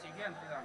随便推的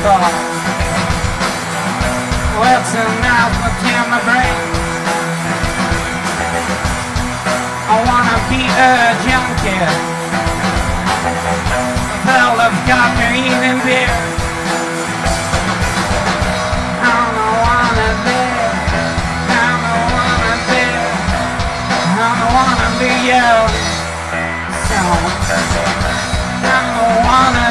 Lips and mouth within my brain. I wanna be a junkie. Full of caffeine and beer. I wanna be. I wanna be. I wanna be you. So I wanna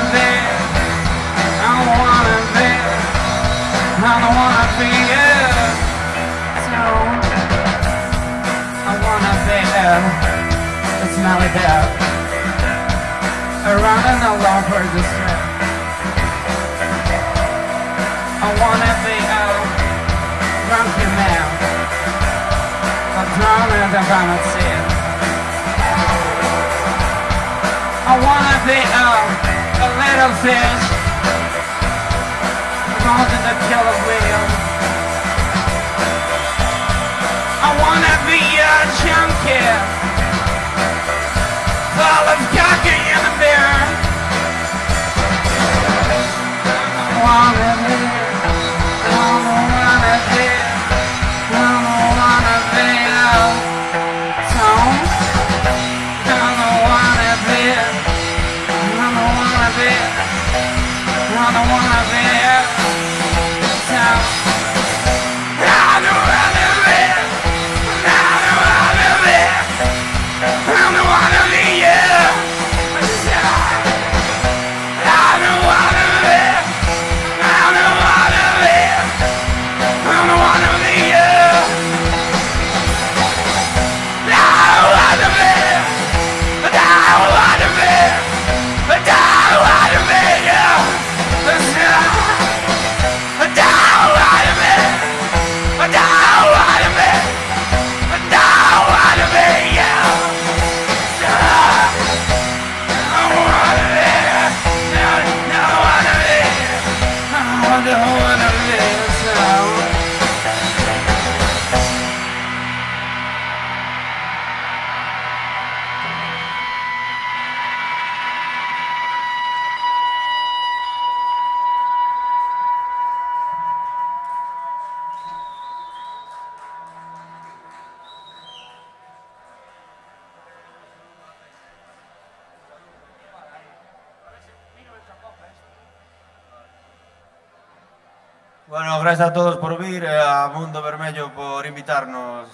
be a smelly bear. Running along for the strip. I wanna be a drunken man. I'm drunk and I cannot see. I wanna be a, a little fish. Caught in the killer wheel. I wanna be a junkie. Bueno, gracias a todos por vir e a Mundo Vermello por invitarnos.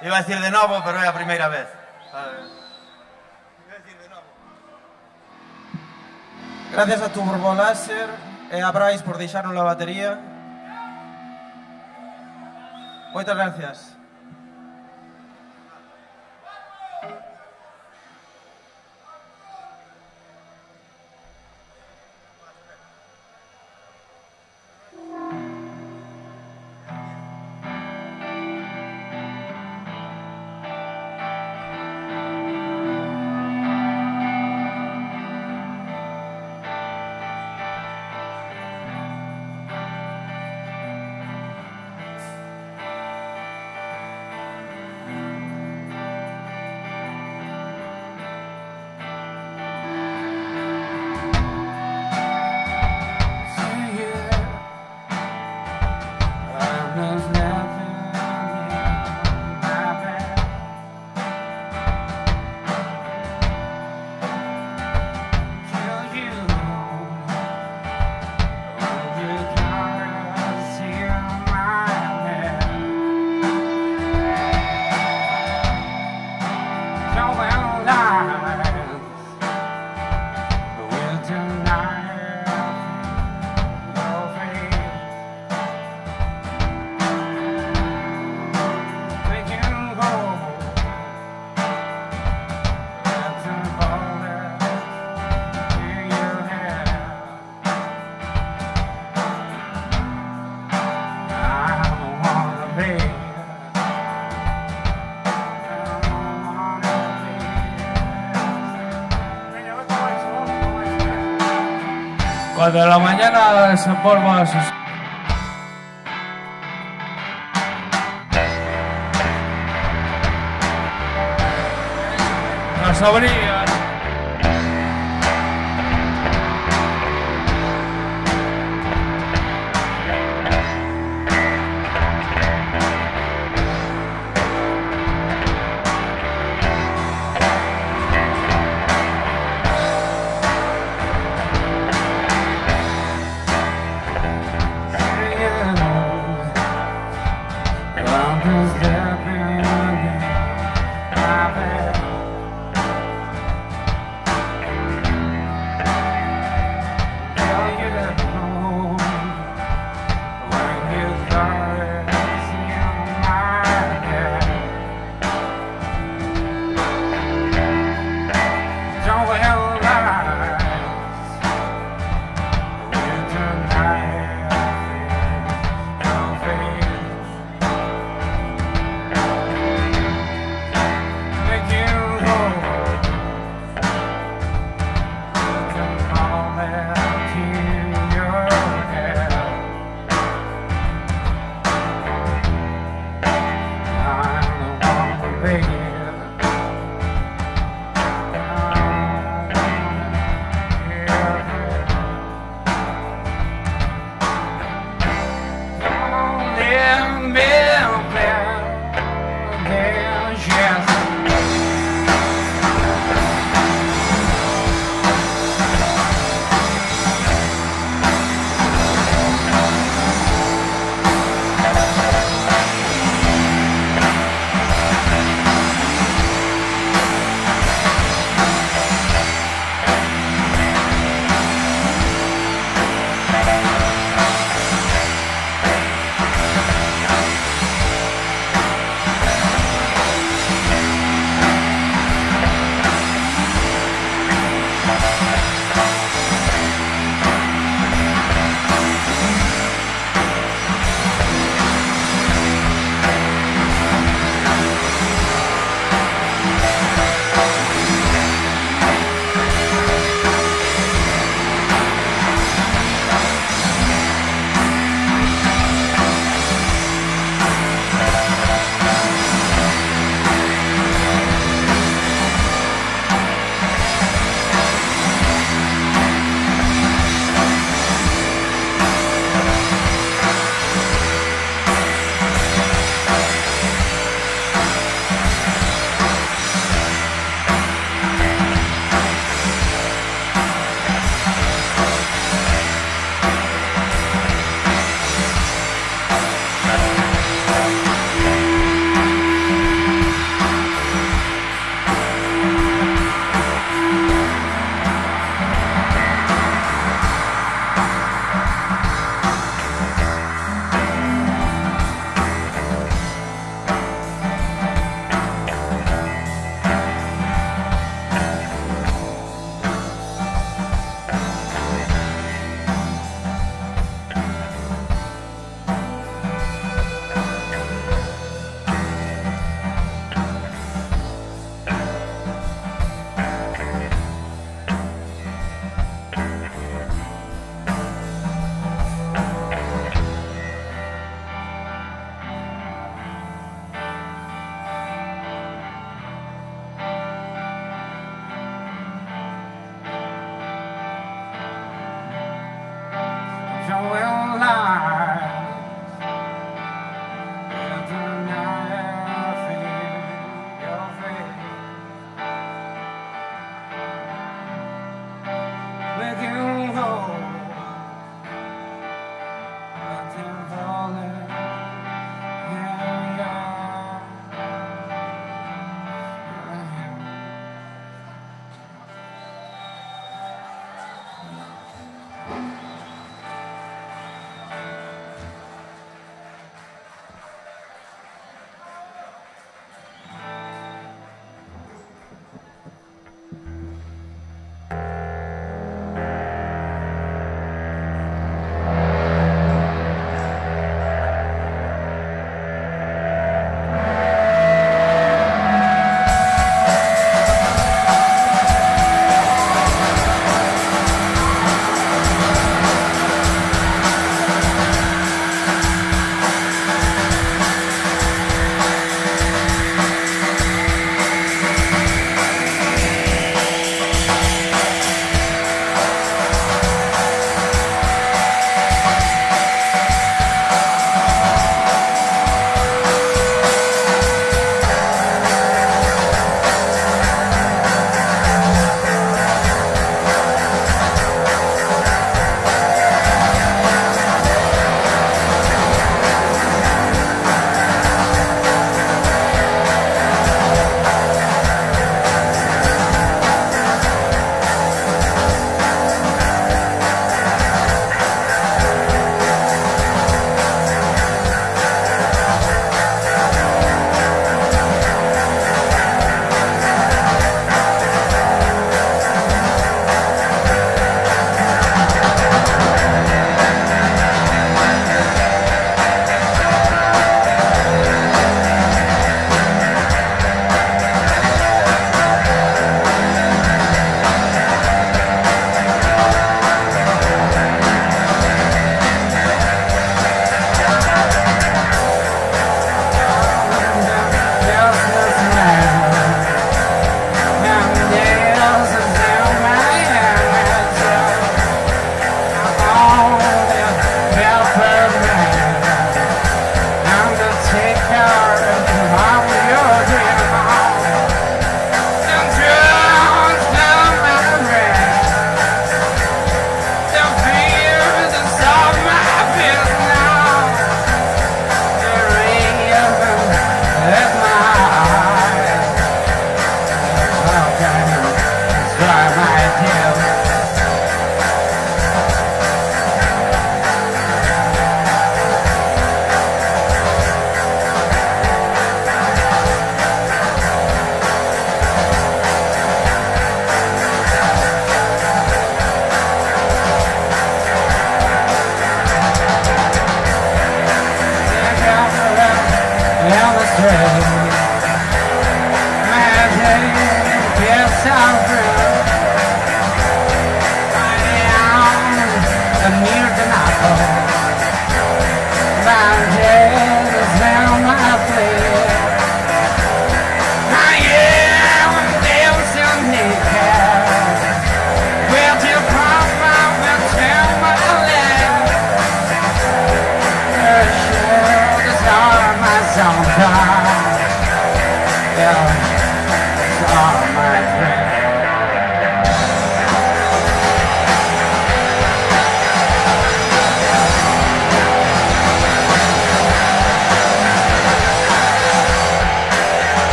Iba a decir de novo, pero é a primeira vez. Iba a decir de novo. Gracias a Turbo Láser e a Brais por deixarnos a batería. Moitas gracias. Cuando en la mañana desempolvas sus... Sabría.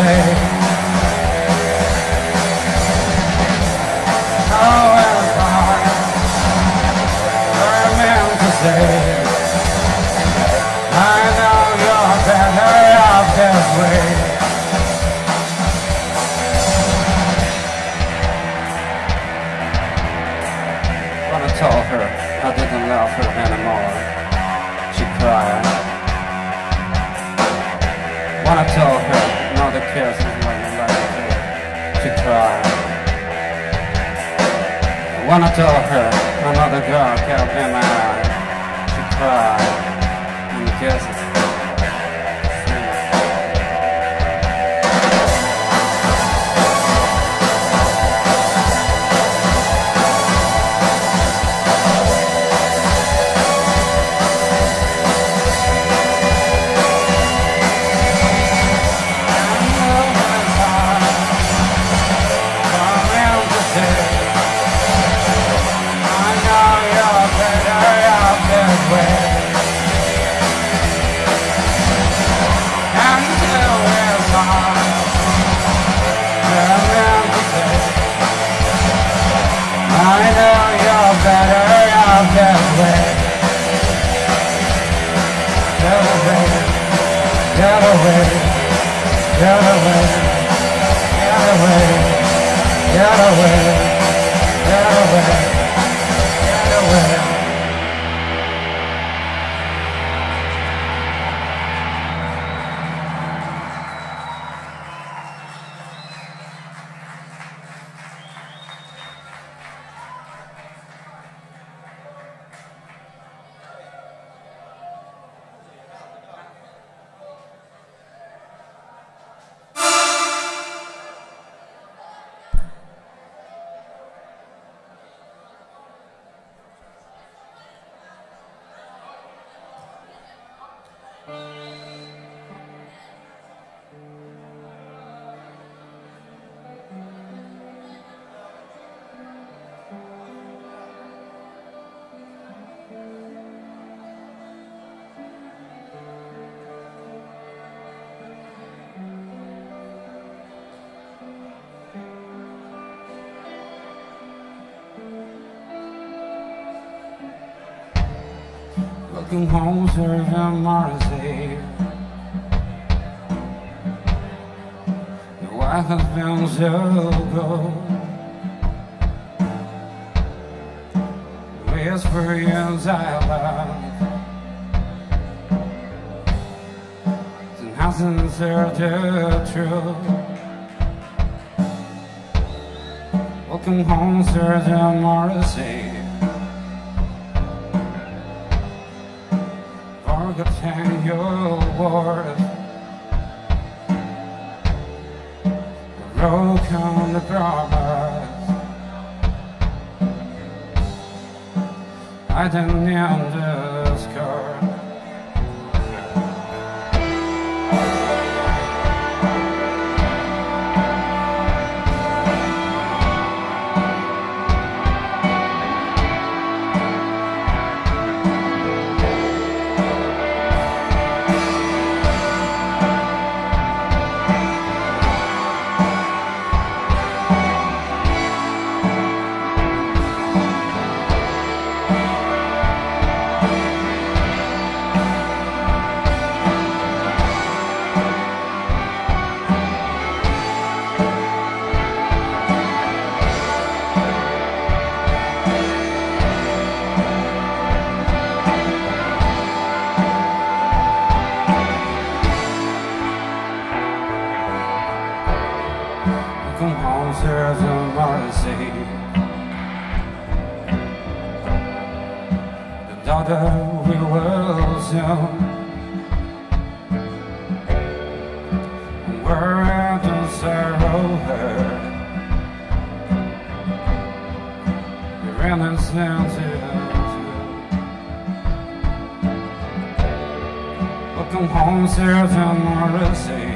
Say? Oh, hard. I to say. I told her another girl in my eye, she cried. Get away, get away, get away, get away, get away, get away, Looking home, Sergeant Morrissey. Your wife has been so good. Whisper years I love. And how sincere the. Welcome home, Sergeant Morrissey. return your worth. Broke on the promise. I didn't underscore. The daughter we. And we're at the sorrow her. Your innocence is Welcome home, Sarah, Morrissey.